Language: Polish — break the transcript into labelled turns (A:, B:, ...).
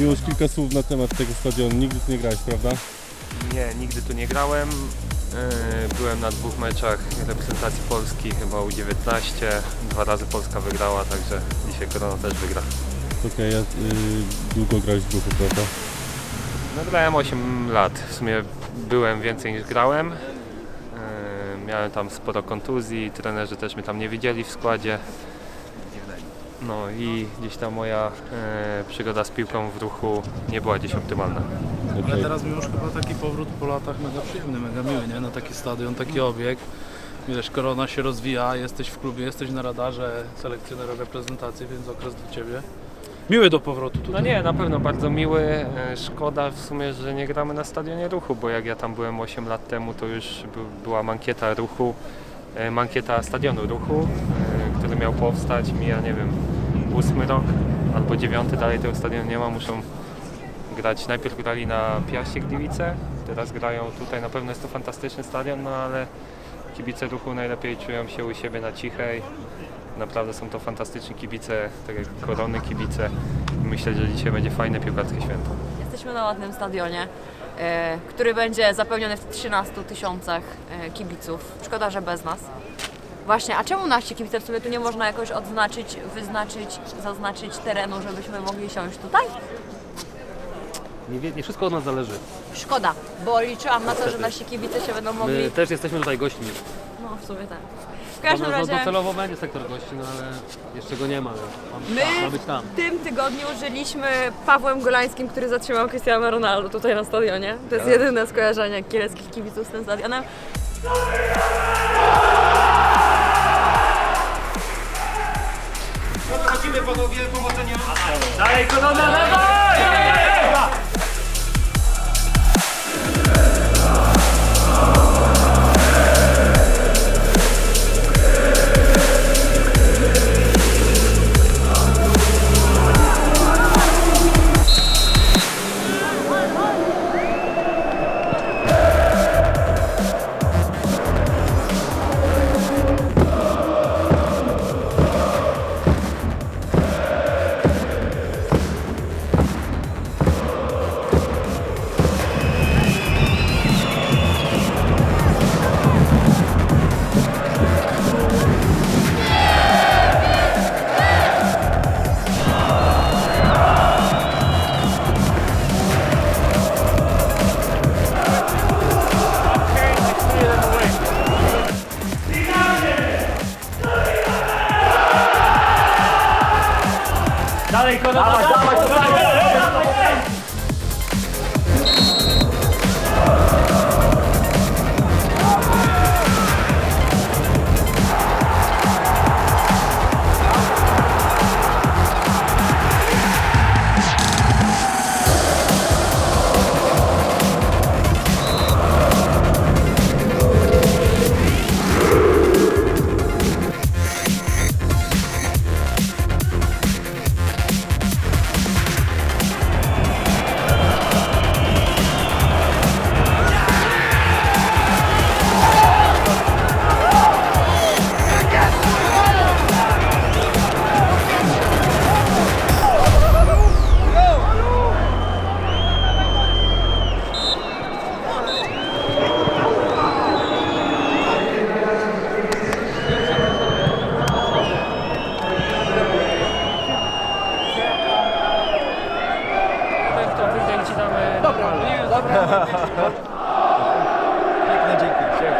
A: Miłosz, kilka słów na temat tego stadionu. Nigdy tu nie grałeś, prawda?
B: Nie, nigdy tu nie grałem. Yy, Byłem na dwóch meczach reprezentacji Polski, chyba U19. Dwa razy Polska wygrała, także dzisiaj Korona też wygra.
A: Okej, ja, y, długo grałeś w ruchu, prawda?
B: No, grałem 8 lat. W sumie byłem więcej niż grałem. Yy, Miałem tam sporo kontuzji, trenerzy też mnie tam nie widzieli w składzie. No i gdzieś ta moja e, przygoda z piłką w ruchu nie była gdzieś optymalna.
C: Ale
A: Okej.
C: teraz już chyba taki powrót po latach mega przyjemny, mega miły, nie? Na taki stadion, taki obieg. Wiesz, korona się rozwija, jesteś w klubie, jesteś na radarze selekcjonera reprezentacji, więc okres dla Ciebie. Miły do powrotu
B: No
C: tutaj.
B: nie, na pewno bardzo miły. E, Szkoda w sumie, że nie gramy na stadionie ruchu, bo jak ja tam byłem 8 lat temu, to już by- była mankieta ruchu, e, mankieta stadionu ruchu, e, który miał powstać. Mija, nie wiem, ósmy rok albo dziewiąty, dalej tego stadionu nie ma. Muszą grać. Najpierw grali na Piaście Gliwice, teraz grają tutaj. Na pewno jest to fantastyczny stadion, no ale kibice ruchu najlepiej czują się u siebie na cichej. Naprawdę są to fantastyczni kibice, tak jak korony kibice. Myślę, że dzisiaj będzie fajne piłkarskie święto.
D: Jesteśmy na ładnym stadionie, e, który będzie zapełniony w 13 tysiącach e, kibiców. Szkoda, że bez nas. Właśnie, a czemu nasi kibice w sumie tu nie można jakoś odznaczyć, wyznaczyć, zaznaczyć terenu, żebyśmy mogli siąść tutaj?
E: Nie, wie- nie wszystko od nas zależy.
D: Szkoda, bo liczyłam na to, że nasi kibice się będą mogli...
E: My też jesteśmy tutaj gośćmi.
D: No w sumie tak. W każdym
E: nas
D: razie
E: docelowo będzie sektor gości, no ale jeszcze go nie ma. Ma,
D: My-
E: ma być tam.
D: w tym tygodniu żyliśmy Pawłem Golańskim, który zatrzymał Cristiano Ronaldo tutaj na stadionie. To jest jedyne skojarzenie kieleckich kibiców z tym stadionem. Lecimy panowie, powodzenia. Dalej, kolona, dawaj!
B: Potem to wyjdę i Love how
F: Nick Jenkins.